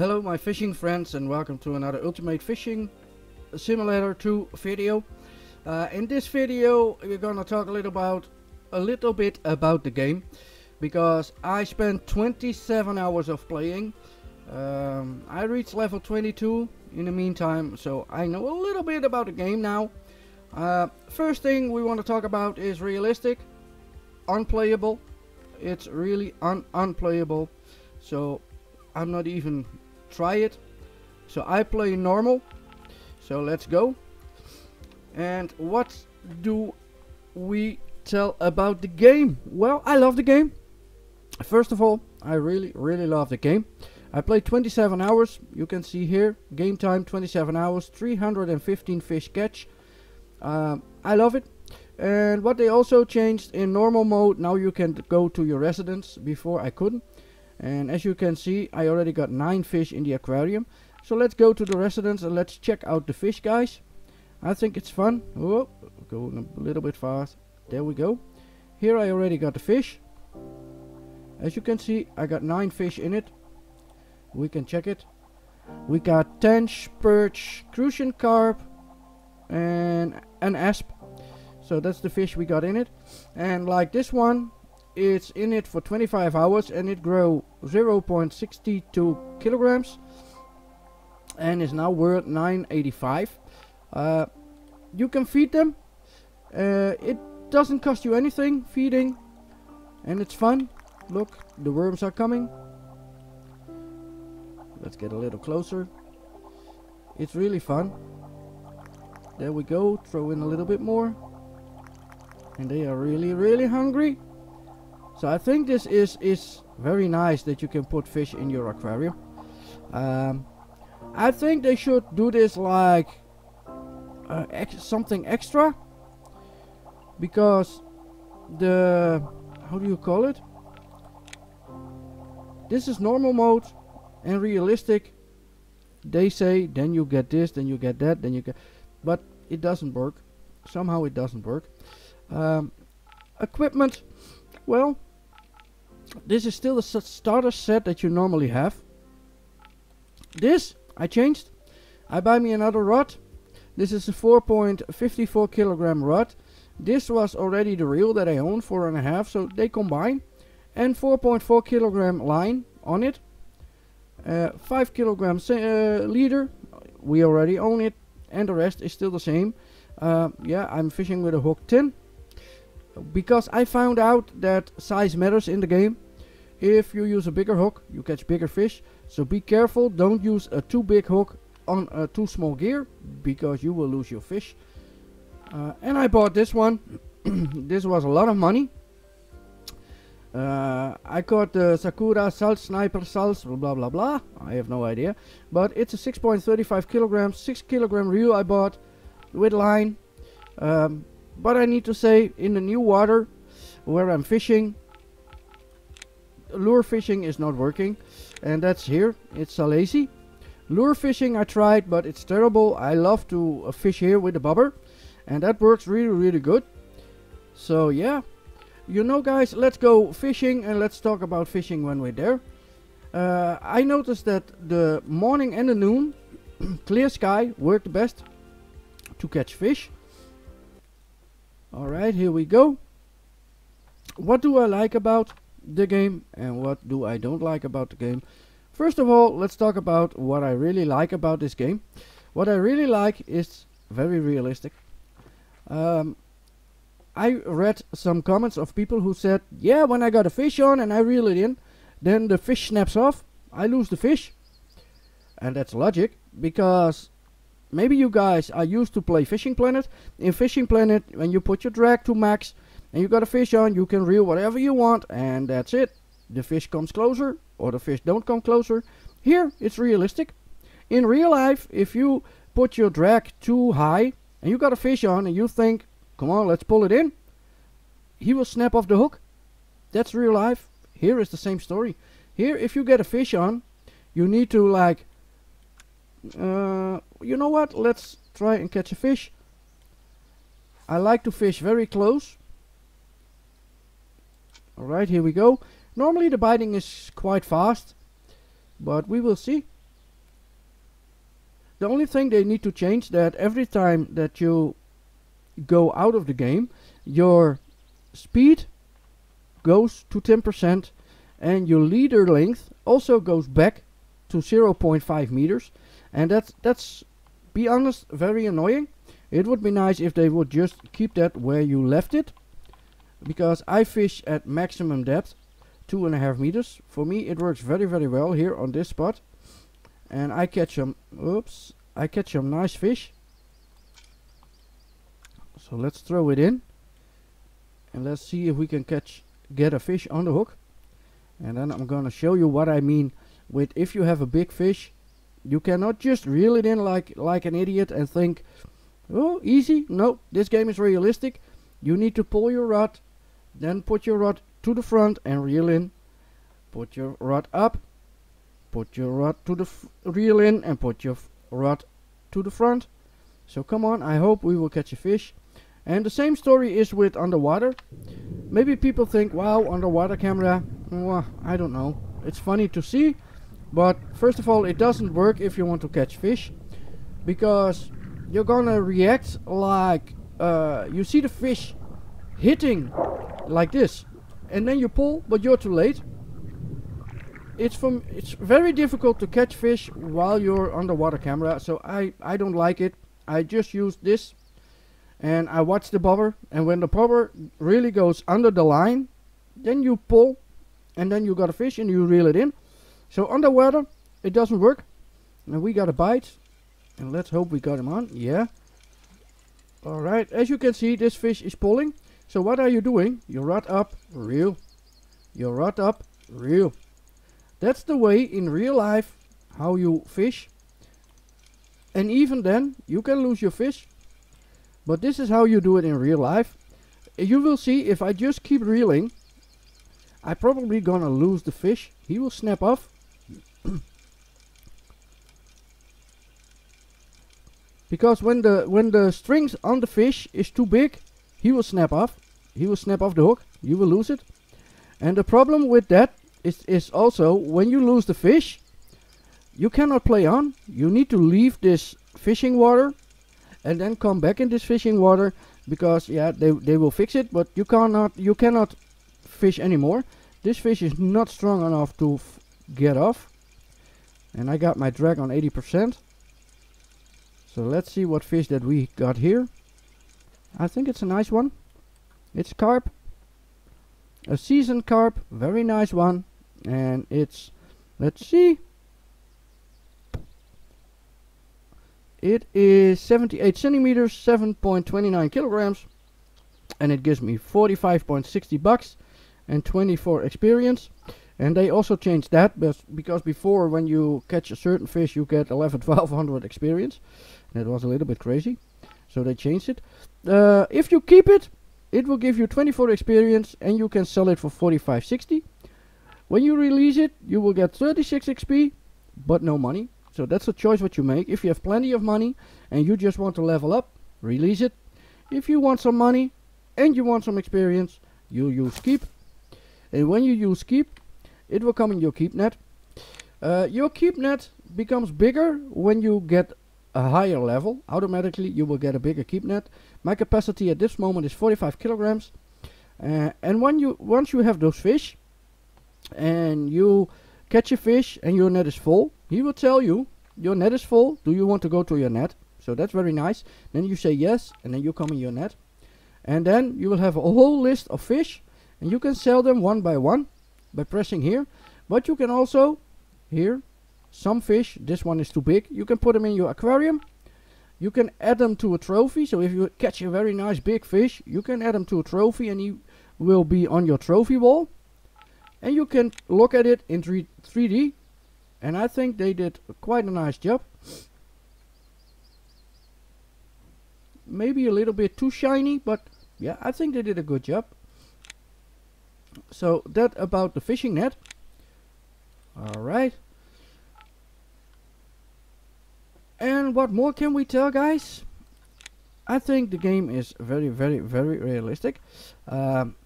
Hello my fishing friends and welcome to another Ultimate Fishing Simulator 2 video. Uh, in this video we're gonna talk a little about a little bit about the game because I spent 27 hours of playing. Um, I reached level 22 in the meantime so I know a little bit about the game now. Uh, first thing we want to talk about is realistic, unplayable. It's really un unplayable so I'm not even try it. So I play normal. So let's go. And what do we tell about the game? Well, I love the game. First of all, I really, really love the game. I played 27 hours. You can see here, game time 27 hours, 315 fish catch. Um, I love it. And what they also changed in normal mode, now you can go to your residence. Before I couldn't. And as you can see, I already got 9 fish in the aquarium. So let's go to the residence and let's check out the fish, guys. I think it's fun. Oh, going a little bit fast. There we go. Here I already got the fish. As you can see, I got 9 fish in it. We can check it. We got tench, perch, crucian carp, and an asp. So that's the fish we got in it. And like this one, it's in it for 25 hours and it grew 0.62 kilograms and is now worth 985 uh, you can feed them. Uh, it doesn't cost you anything feeding and it's fun. Look the worms are coming. Let's get a little closer. It's really fun. There we go throw in a little bit more. And they are really really hungry so I think this is, is very nice that you can put fish in your aquarium. Um, I think they should do this like uh, ex something extra. Because the... How do you call it? This is normal mode and realistic. They say then you get this, then you get that, then you get... But it doesn't work. Somehow it doesn't work. Um, equipment. Well, this is still the starter set that you normally have. This, I changed. I buy me another rod. This is a 4.54 kilogram rod. This was already the reel that I own, four and a half, so they combine. And 4.4 kilogram line on it. Uh, 5 kilogram uh, leader, we already own it. And the rest is still the same. Uh, yeah, I'm fishing with a hook 10 because I found out that size matters in the game. If you use a bigger hook, you catch bigger fish. So be careful, don't use a too big hook on a too small gear, because you will lose your fish. Uh, and I bought this one. this was a lot of money. Uh, I caught the Sakura Salt Sniper Salts, blah blah blah. I have no idea. But it's a 6.35 kilograms, 6 kilogram reel I bought with line. Um, but I need to say, in the new water where I'm fishing, lure fishing is not working. And that's here, it's lazy. Lure fishing I tried, but it's terrible. I love to uh, fish here with the bobber. And that works really, really good. So yeah, you know guys, let's go fishing and let's talk about fishing when we're there. Uh, I noticed that the morning and the noon, clear sky, work the best to catch fish. Alright, here we go. What do I like about the game and what do I don't like about the game? First of all, let's talk about what I really like about this game. What I really like is very realistic. Um, I read some comments of people who said, yeah, when I got a fish on and I reel it in, then the fish snaps off, I lose the fish. And that's logic, because maybe you guys are used to play Fishing Planet. In Fishing Planet, when you put your drag to max and you got a fish on, you can reel whatever you want and that's it. The fish comes closer or the fish don't come closer. Here, it's realistic. In real life, if you put your drag too high and you got a fish on and you think, come on, let's pull it in, he will snap off the hook. That's real life. Here is the same story. Here, if you get a fish on, you need to like uh, you know what? Let's try and catch a fish. I like to fish very close. Alright, here we go. Normally the biting is quite fast. But we will see. the only thing they need to change that every time that you go out of the game your speed goes to 10% and your leader length also goes back to 0.5 meters and that's that's be honest very annoying. It would be nice if they would just keep that where you left it. Because I fish at maximum depth two and a half meters. For me it works very very well here on this spot. And I catch them oops I catch some nice fish. So let's throw it in. And let's see if we can catch get a fish on the hook. And then I'm gonna show you what I mean with if you have a big fish you cannot just reel it in like like an idiot and think oh easy no this game is realistic. You need to pull your rod then put your rod to the front and reel in. Put your rod up put your rod to the reel in and put your rod to the front. So come on I hope we will catch a fish. And the same story is with underwater. Maybe people think wow underwater camera well, I don't know. It's funny to see but first of all it doesn't work if you want to catch fish because you're gonna react like uh, you see the fish hitting like this and then you pull but you're too late. It's from it's very difficult to catch fish while you're underwater camera so I I don't like it. I just use this and I watch the bobber and when the bobber really goes under the line then you pull and then you got a fish and you reel it in so underwater it doesn't work. And we got a bite. And let's hope we got him on. Yeah. Alright as you can see this fish is pulling. So what are you doing? You rod up reel you rod up reel that's the way in real life how you fish. And even then you can lose your fish. But this is how you do it in real life. You will see if I just keep reeling, I probably gonna lose the fish. He will snap off. because when the when the strings on the fish is too big, he will snap off. He will snap off the hook. You will lose it. And the problem with that is, is also when you lose the fish, you cannot play on. You need to leave this fishing water and then come back in this fishing water because yeah they, they will fix it but you cannot you cannot fish anymore this fish is not strong enough to get off and I got my drag on 80% so let's see what fish that we got here. I think it's a nice one. It's carp. A seasoned carp. Very nice one. And it's let's see. It is 78 centimeters, 7.29 kilograms, and it gives me 45.60 bucks and 24 experience. And they also changed that because before when you catch a certain fish you get 11 1200 experience. That was a little bit crazy. So they changed it. Uh, if you keep it, it will give you 24 experience and you can sell it for 45.60. When you release it, you will get 36 XP, but no money. So that's a choice what you make. If you have plenty of money and you just want to level up, release it. If you want some money and you want some experience, you use keep. And when you use keep, it will come in your keep net. Uh, your keep net becomes bigger when you get a higher level. Automatically you will get a bigger keep net. My capacity at this moment is 45 kilograms. Uh, and when you once you have those fish and you catch a fish and your net is full, he will tell you your net is full. Do you want to go to your net? So that's very nice. Then you say yes, and then you come in your net. And then you will have a whole list of fish, and you can sell them one by one by pressing here. But you can also, here, some fish, this one is too big, you can put them in your aquarium. You can add them to a trophy. So if you catch a very nice big fish, you can add them to a trophy and he will be on your trophy wall. And you can look at it in 3, 3D and I think they did quite a nice job. Maybe a little bit too shiny, but yeah, I think they did a good job. So that about the fishing net. Alright. And what more can we tell guys? I think the game is very, very, very realistic. Um,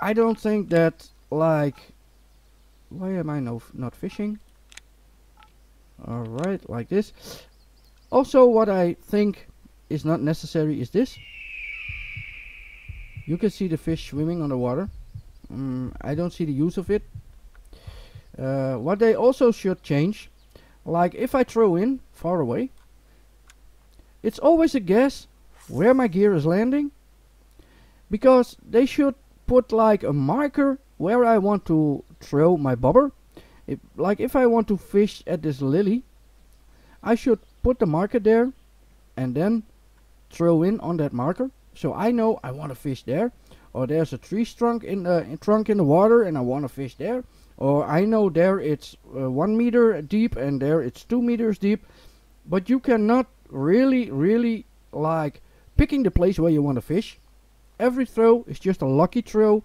I don't think that like why am I no not fishing? Alright, like this. Also, what I think is not necessary is this. You can see the fish swimming on the water. Mm, I don't see the use of it. Uh, what they also should change, like if I throw in far away, it's always a guess where my gear is landing. Because they should put like a marker where I want to throw my bobber. If, like if I want to fish at this lily, I should put the marker there and then throw in on that marker. So I know I want to fish there. Or there's a tree trunk in the trunk in the water and I want to fish there. Or I know there it's uh, one meter deep and there it's two meters deep. But you cannot really, really like picking the place where you want to fish. Every throw is just a lucky throw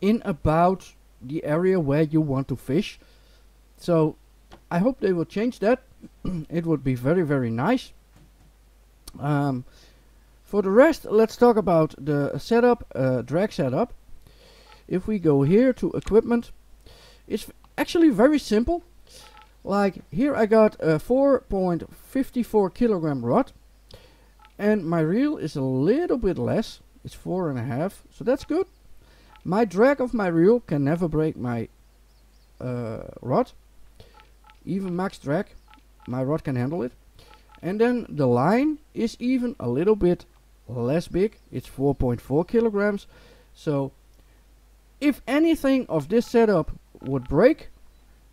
in about the area where you want to fish. So I hope they will change that. it would be very, very nice. Um, for the rest, let's talk about the setup, uh, drag setup. If we go here to equipment, it's actually very simple. Like here I got a 4.54 kilogram rod and my reel is a little bit less. It's four and a half, so that's good. My drag of my reel can never break my uh, rod. Even max drag, my rod can handle it. And then the line is even a little bit less big. It's 4.4 kilograms. So if anything of this setup would break,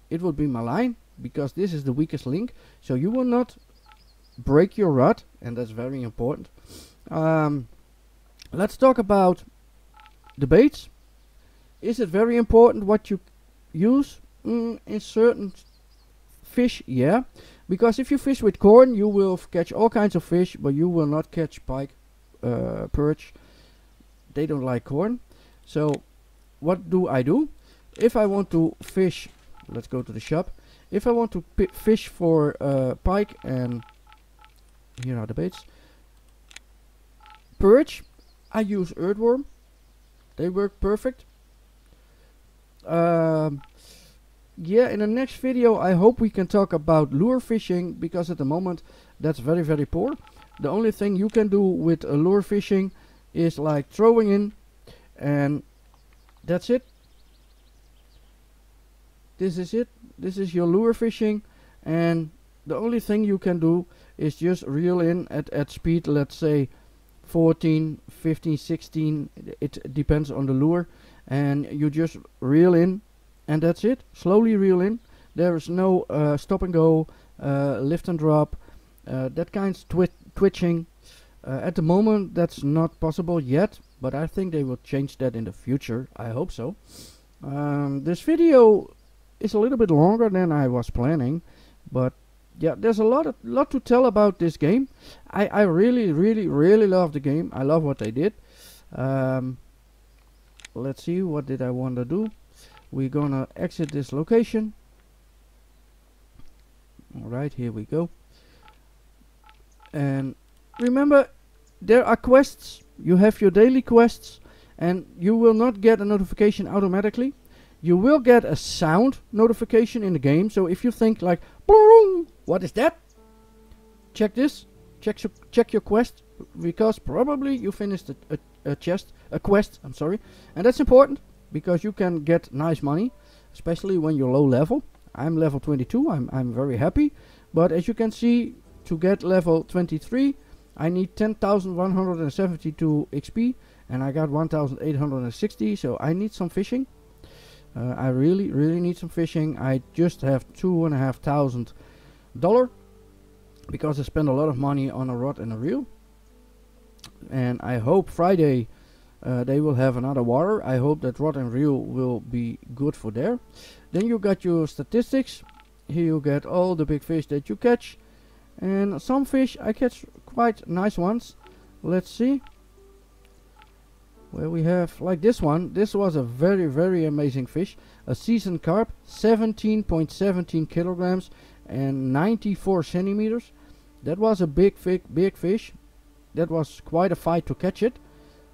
it would be my line because this is the weakest link. So you will not break your rod and that's very important. Um, let's talk about the baits. Is it very important what you use mm, in certain fish? Yeah, because if you fish with corn, you will catch all kinds of fish, but you will not catch pike, uh, perch. They don't like corn. So, what do I do? If I want to fish, let's go to the shop. If I want to fish for uh, pike and here are the baits. Perch, I use earthworm. They work perfect. Um, yeah, in the next video I hope we can talk about lure fishing because at the moment that's very very poor. The only thing you can do with a lure fishing is like throwing in and that's it. This is it. This is your lure fishing and the only thing you can do is just reel in at, at speed let's say 14 15 16 it depends on the lure and you just reel in and that's it slowly reel in there is no uh, stop and go uh, lift and drop uh, that kind of twi twitching uh, at the moment that's not possible yet but I think they will change that in the future I hope so um, this video is a little bit longer than I was planning but yeah, there's a lot of lot to tell about this game. I I really really really love the game. I love what they did. Um, let's see what did I want to do. We're gonna exit this location. All right, here we go. And remember, there are quests. You have your daily quests, and you will not get a notification automatically. You will get a sound notification in the game. So if you think like, what is that? Check this. Check check your quest because probably you finished a, a, a chest, a quest. I'm sorry, and that's important because you can get nice money, especially when you're low level. I'm level 22. I'm I'm very happy, but as you can see, to get level 23, I need 10,172 XP, and I got 1,860. So I need some fishing. Uh, I really, really need some fishing. I just have two and a half thousand dollar because I spent a lot of money on a rod and a reel. And I hope Friday uh, they will have another water. I hope that rod and reel will be good for there. Then you got your statistics. Here you get all the big fish that you catch. And some fish I catch quite nice ones. Let's see. Where we have like this one. This was a very very amazing fish. A seasoned carp 17.17 kilograms and 94 centimeters. That was a big big big fish. That was quite a fight to catch it.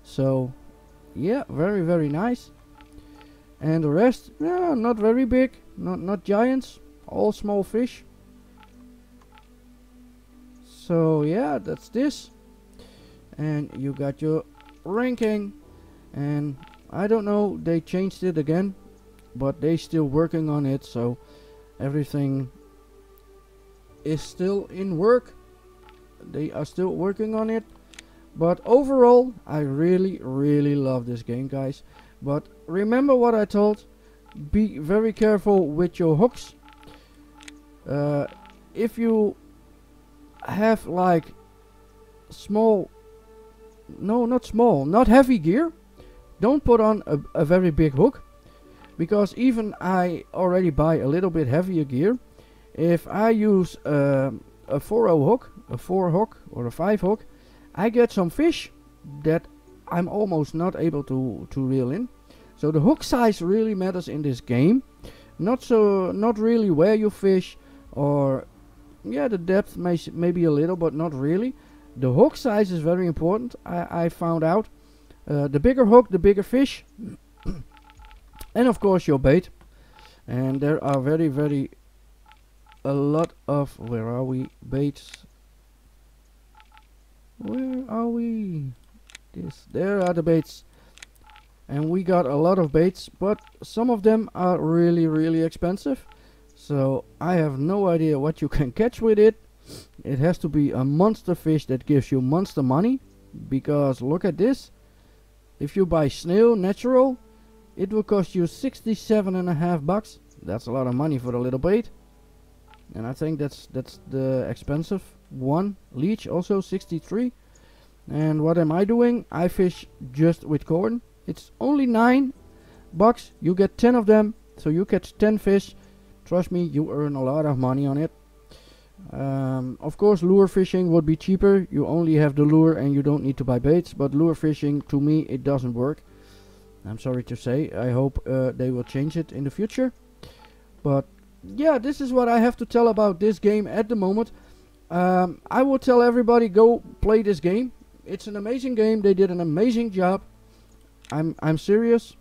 So yeah very very nice. And the rest yeah not very big. Not not giants. All small fish so yeah that's this. And you got your ranking. And I don't know they changed it again but they still working on it so everything is still in work. They are still working on it. But overall I really really love this game guys. But remember what I told? Be very careful with your hooks. Uh, if you have like small no not small not heavy gear don't put on a, a very big hook because even I already buy a little bit heavier gear. If I use uh, a 4 hook a 4 hook or a 5 hook I get some fish that I'm almost not able to to reel in. So the hook size really matters in this game. Not so not really where you fish or yeah the depth may maybe a little but not really. The hook size is very important I, I found out. Uh, the bigger hook the bigger fish. And of course your bait. And there are very very a lot of where are we baits? Where are we? This there are the baits. And we got a lot of baits but some of them are really really expensive so I have no idea what you can catch with it. It has to be a monster fish that gives you monster money. Because look at this. If you buy snail natural, it will cost you 67 and a half bucks. That's a lot of money for a little bait. And I think that's that's the expensive one. Leech also 63. And what am I doing? I fish just with corn. It's only 9 bucks. You get 10 of them. So you catch 10 fish Trust me, you earn a lot of money on it. Um, of course, lure fishing would be cheaper. You only have the lure and you don't need to buy baits. But lure fishing, to me, it doesn't work. I'm sorry to say. I hope uh, they will change it in the future. But yeah, this is what I have to tell about this game at the moment. Um, I will tell everybody go play this game. It's an amazing game. They did an amazing job. I'm I'm serious.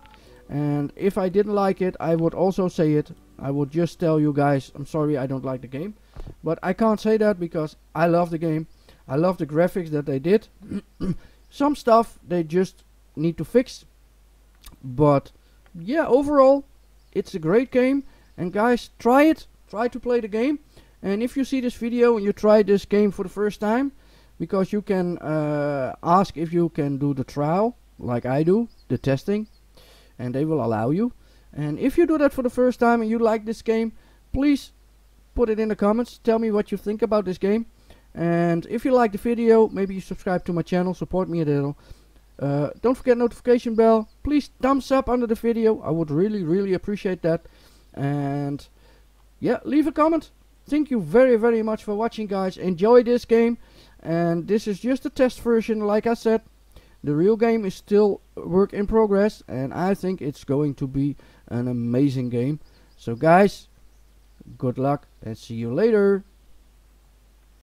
And if I didn't like it, I would also say it. I will just tell you guys, I'm sorry I don't like the game. But I can't say that because I love the game. I love the graphics that they did. Some stuff they just need to fix. But yeah, overall, it's a great game. And guys, try it. Try to play the game. And if you see this video and you try this game for the first time, because you can uh, ask if you can do the trial, like I do, the testing, and they will allow you. And if you do that for the first time and you like this game, please put it in the comments. Tell me what you think about this game. And if you like the video, maybe you subscribe to my channel, support me a little. Uh, don't forget notification bell. Please thumbs up under the video. I would really, really appreciate that. And yeah, leave a comment. Thank you very, very much for watching, guys. Enjoy this game. And this is just a test version, like I said. The real game is still work in progress. And I think it's going to be an amazing game. So guys, good luck and see you later.